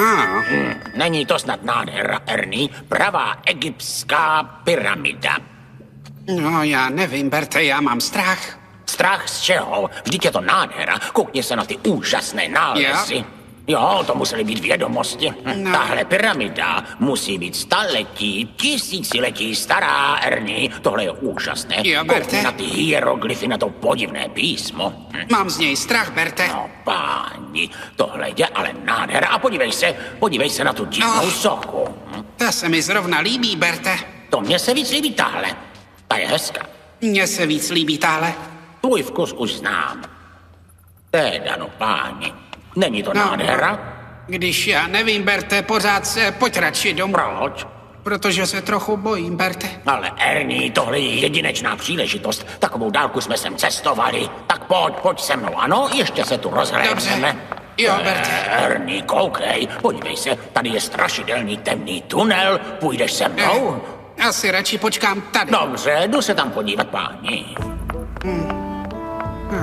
No, Není to snad nádhera, Ernie? Pravá egyptská pyramida. no, já nevím, Berte, já mám strach. Strach z čeho? Vždyť je to nádhera. Koukni se na ty úžasné nálezy. Jo, to musely být vědomosti. No. Tahle pyramida musí být staletí, tisíciletí stará, Ernie. Tohle je úžasné. Jo, Berte. na ty hieroglyfy, na to podivné písmo. Hm. Mám z něj strach, Berte. No, páni, tohle je ale nádhera. A podívej se, podívej se na tu divnou No. sochu. Hm. Ta se mi zrovna líbí, Berte. To mně se víc líbí tahle. Ta je hezká. Mně se víc líbí tahle. Tvůj vkus už znám. Teda, no páni, není to No. nádhera? Když já nevím, Berte, pořád se pojď radši domů, Proč? protože se trochu bojím, Berte. Ale Ernie, tohle je jedinečná příležitost. Takovou dálku jsme sem cestovali. Tak pojď, pojď se mnou, ano? Ještě se tu rozhlédneme. Jo, Eh, Berte. Ernie, koukej, podívej se, tady je strašidelný temný tunel. Půjdeš se mnou? Já si radši počkám tady. Dobře, jdu se tam podívat, páni.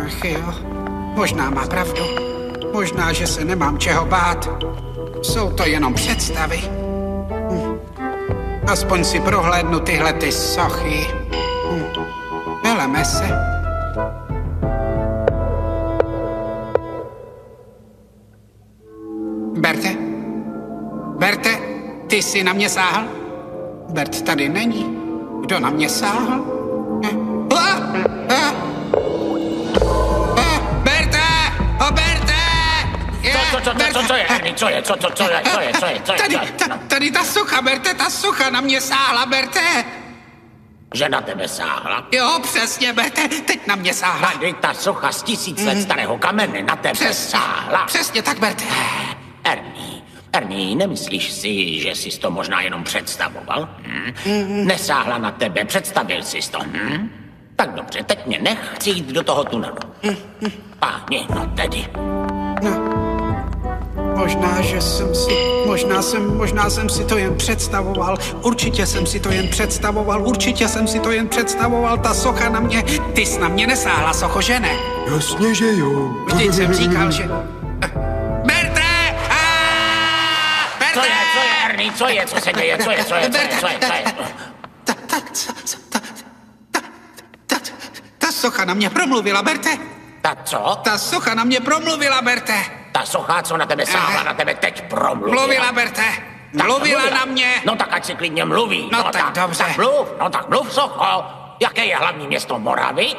Ach jo, možná má pravdu. Možná, že se nemám čeho bát. Jsou to jenom představy. Hm. Aspoň si prohlédnu tyhle ty sochy. Hm. Heleme se. Berte? Berte, ty jsi na mě sáhl? Bert tady není. Kdo na mě sáhl? Co, je, Ernie, co je, co, co, co je, co je, co je, co je, Tady, co je? ta, tady ta socha, Berte, ta socha na mě sáhla, Berte! Že na tebe sáhla? Jo, přesně, Berte, teď na mě sáhla. Tady ta socha z tisíc let starého kamene na tebe Přesně, sáhla. přesně tak, Berte. Ernie, Ernie, nemyslíš si, že jsi to možná jenom představoval? Hm? Nesáhla na tebe, představil jsi to, hm? Tak dobře, teď mě nech jít do toho tunelu. Páni, no tedy. Možná, že jsem si, možná jsem, možná jsem si to jen představoval. Určitě jsem si to jen představoval, určitě jsem si to jen představoval. Ta socha na mě, ty jsi na mě nesáhla, socho, že ne? Jasně, že jo. Vždyť jsem říkal, že... Berte! Berte! Co je, co je, Ernie, co je, co se děje, co je, co je, co je, co je, co je? Ta, ta, ta, ta, ta, ta, ta socha na mě promluvila, Berte. Ta co? Ta socha na mě promluvila, Berte. Ta socha, co na tebe sáhla, na tebe teď promluvila. Mluvila, Berte. Tak Mluvila na mě. No tak ať si klidně mluví. No tak dobře. Tak mluv, no tak mluv, Socho. Jaké je hlavní město Moravy?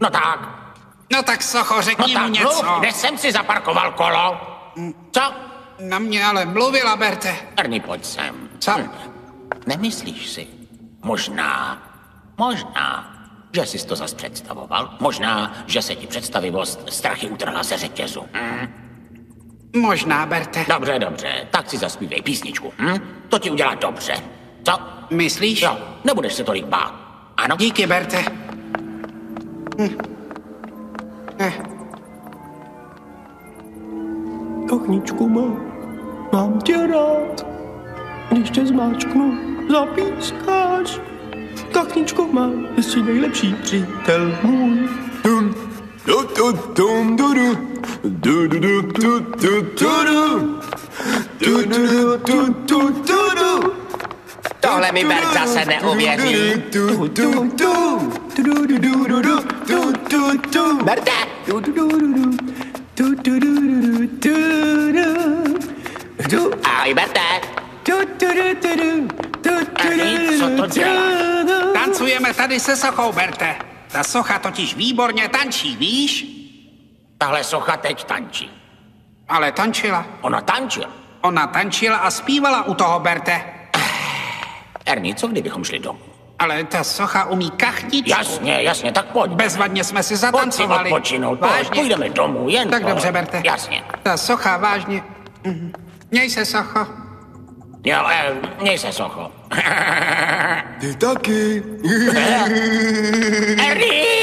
No tak, No tak, Socho, no řekni mu tak něco. mluv, kde jsem si zaparkoval kolo? Co? Na mě ale mluvila, Berte. Ernie, pojď sem. Co? Hm. Nemyslíš si? Možná, možná, že jsi to zas představoval. Možná, že se ti představivost strachy utrhla ze řetězu. Hm? Možná, Berte. Dobře, dobře, tak si zaspívej písničku. Hm? To ti udělá dobře. Co? Myslíš? Jo, nebudeš se tolik bát. Ano? Díky, Berte. Hm. Eh, Kachničku má, mám tě rád. Když tě zmáčknu, Kachničko má, jsi nejlepší přítel můj. Dum, du, du, dum, du, du. Du, du, du, du, du, du, du. Du, du, du, du, du, du, du. Tohle mi Bert zase neuvěří. Berte, ahoj Berte. Ernie, co to děláš? Tancujeme tady se sochou, Berte. Ta socha totiž výborně tančí, víš? Tahle socha teď tančí. Ale tančila. Ona tančila. Ona tančila a zpívala u toho, Berte. Ernie, co kdybychom šli domů? Ale ta socha umí kachničku. Jasně, jasně, tak pojď. Bezvadně jsme si Pojď si zatancovali. pojď, půjdeme domů, jen Tak pojď. dobře, Berte. Jasně. Ta socha vážně. Mhm. Měj se, socho. Jo, eh, měj se, Socho. Ty taky. Ernie!